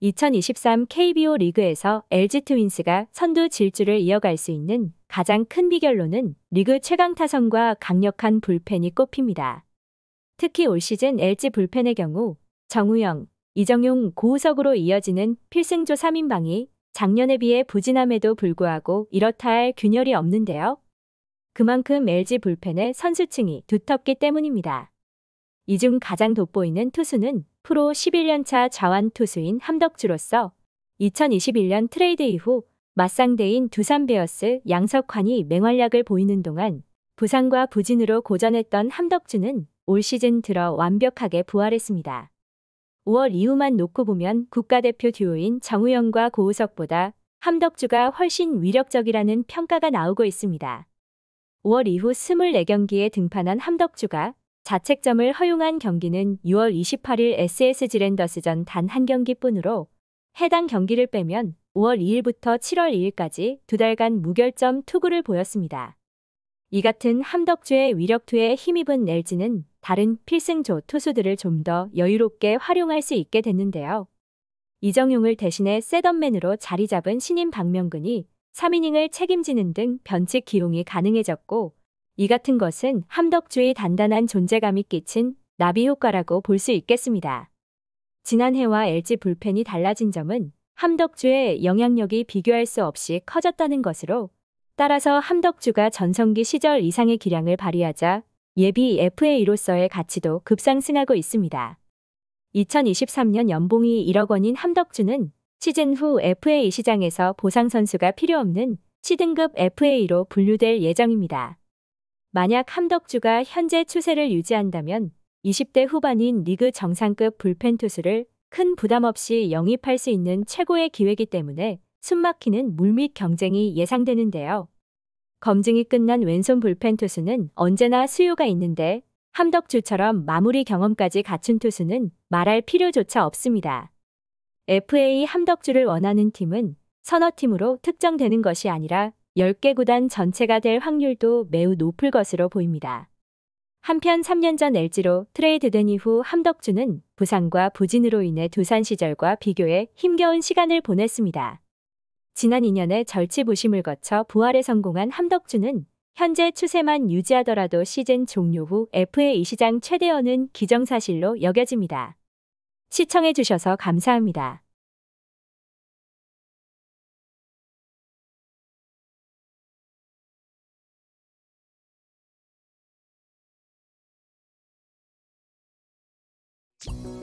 (2023) KBO 리그에서 LG 트윈스가 선두 질주를 이어갈 수 있는 가장 큰 비결로는 리그 최강 타선과 강력한 불펜이 꼽힙니다. 특히 올 시즌 LG 불펜의 경우 정우영, 이정용, 고우석으로 이어지는 필승조 3인방이 작년에 비해 부진함에도 불구하고 이렇다 할 균열이 없는데요. 그만큼 LG 불펜의 선수층이 두텁기 때문입니다. 이 중 가장 돋보이는 투수는 프로 11년차 좌완 투수인 함덕주로서 2021년 트레이드 이후 맞상대인 두산 베어스 양석환이 맹활약을 보이는 동안 부상과 부진으로 고전했던 함덕주는 올 시즌 들어 완벽하게 부활했습니다. 5월 이후만 놓고 보면 국가대표 듀오인 정우영과 고우석보다 함덕주가 훨씬 위력적이라는 평가가 나오고 있습니다. 5월 이후 24경기에 등판한 함덕주가 자책점을 허용한 경기는 6월 28일 SSG 랜더스전 단 한 경기뿐으로 해당 경기를 빼면 5월 2일부터 7월 2일까지 두 달간 무결점 투구를 보였습니다. 이 같은 함덕주의 위력투에 힘입은 LG는 다른 필승조 투수들을 좀 더 여유롭게 활용할 수 있게 됐는데요. 이정용을 대신해 셋업맨으로 자리 잡은 신인 박명근이 3이닝을 책임지는 등 변칙 기용이 가능해졌고 이 같은 것은 함덕주의 단단한 존재감이 끼친 나비 효과라고 볼 수 있겠습니다. 지난해와 LG 불펜이 달라진 점은 함덕주의 영향력이 비교할 수 없이 커졌다는 것으로 따라서 함덕주가 전성기 시절 이상의 기량을 발휘하자 예비 FA로서의 가치도 급상승하고 있습니다. 2023년 연봉이 1억 원인 함덕주는 시즌 후 FA 시장에서 보상 선수가 필요 없는 C등급 FA로 분류될 예정입니다. 만약 함덕주가 현재 추세를 유지한다면 20대 후반인 리그 정상급 불펜 투수를 큰 부담 없이 영입할 수 있는 최고의 기회이기 때문에 숨막히는 물밑 경쟁이 예상되는데요. 검증이 끝난 왼손 불펜 투수는 언제나 수요가 있는데 함덕주처럼 마무리 경험까지 갖춘 투수는 말할 필요조차 없습니다. FA 함덕주를 원하는 팀은 서너 팀으로 특정되는 것이 아니라 10개 구단 전체가 될 확률도 매우 높을 것으로 보입니다. 한편 3년 전 LG로 트레이드된 이후 함덕주는 부상과 부진으로 인해 두산 시절과 비교해 힘겨운 시간을 보냈습니다. 지난 2년의 절치부심을 거쳐 부활에 성공한 함덕주는 현재 추세만 유지하더라도 시즌 종료 후 FA 시장 최대어는 기정사실로 여겨집니다. 시청해주셔서 감사합니다. you